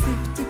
Tip, tip,